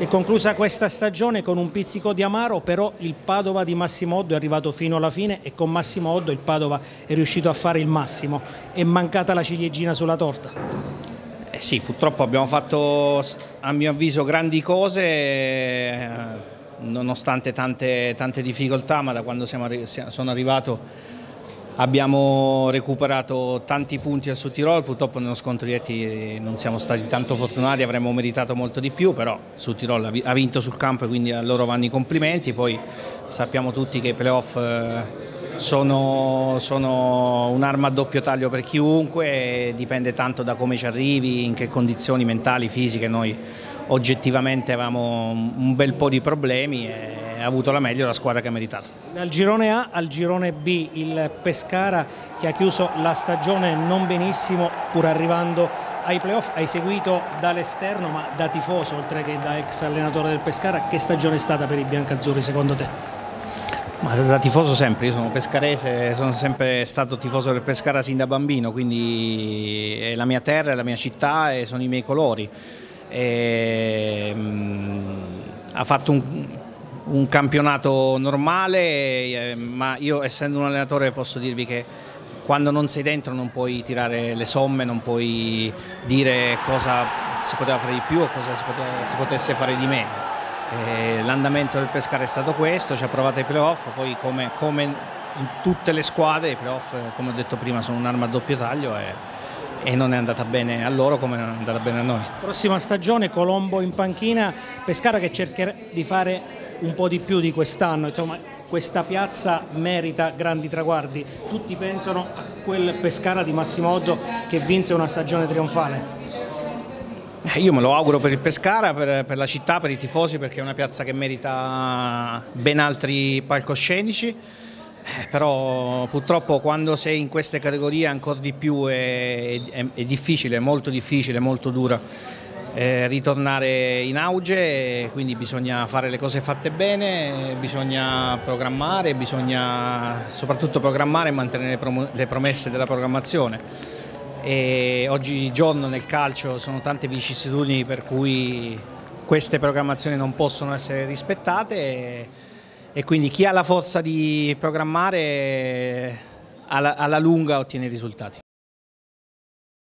Si è conclusa questa stagione con un pizzico di amaro, però il Padova di Massimo Oddo è arrivato fino alla fine e con Massimo Oddo il Padova è riuscito a fare il massimo. È mancata la ciliegina sulla torta. Eh sì, purtroppo abbiamo fatto a mio avviso grandi cose eh, nonostante tante, tante difficoltà, ma da quando siamo, sono arrivato Abbiamo recuperato tanti punti al Sud Tirolo, purtroppo nello scontro diretti non siamo stati tanto fortunati, avremmo meritato molto di più, però Sud Tirolo ha vinto sul campo e quindi a loro vanno i complimenti. Poi sappiamo tutti che i playoff eh, sono, sono un'arma a doppio taglio per chiunque, dipende tanto da come ci arrivi, in che condizioni mentali, fisiche. Noi oggettivamente avevamo un bel po' di problemi. E ha avuto la meglio la squadra che ha meritato. Dal girone A al girone B il Pescara che ha chiuso la stagione non benissimo pur arrivando ai playoff, hai seguito dall'esterno ma da tifoso oltre che da ex allenatore del Pescara, che stagione è stata per i biancazzurri secondo te? Ma da tifoso sempre, io sono pescarese, sono sempre stato tifoso del Pescara sin da bambino, quindi è la mia terra, è la mia città e sono i miei colori. E, um, ha fatto un, un campionato normale, eh, ma io essendo un allenatore posso dirvi che quando non sei dentro non puoi tirare le somme, non puoi dire cosa si poteva fare di più o cosa si, poteva, si potesse fare di meno. Eh, l'andamento del Pescara è stato questo, ci ha provato i playoff, poi come, come, in tutte le squadre i playoff, come ho detto prima, sono un'arma a doppio taglio e, e non è andata bene a loro come non è andata bene a noi. Prossima stagione Colombo in panchina, Pescara che cercherà di fare un po' di più di quest'anno, insomma questa piazza merita grandi traguardi, tutti pensano a quel Pescara di Massimo Oddo che vinse una stagione trionfale. Eh, io me lo auguro per il Pescara, per, per, la città, per i tifosi perché è una piazza che merita ben altri palcoscenici, però purtroppo quando sei in queste categorie ancora di più è, è, è difficile, molto difficile, molto dura eh, ritornare in auge, quindi bisogna fare le cose fatte bene, bisogna programmare, bisogna soprattutto programmare e mantenere le promesse della programmazione. E oggigiorno nel calcio sono tante vicissitudini per cui queste programmazioni non possono essere rispettate e, quindi chi ha la forza di programmare alla, alla lunga ottiene risultati.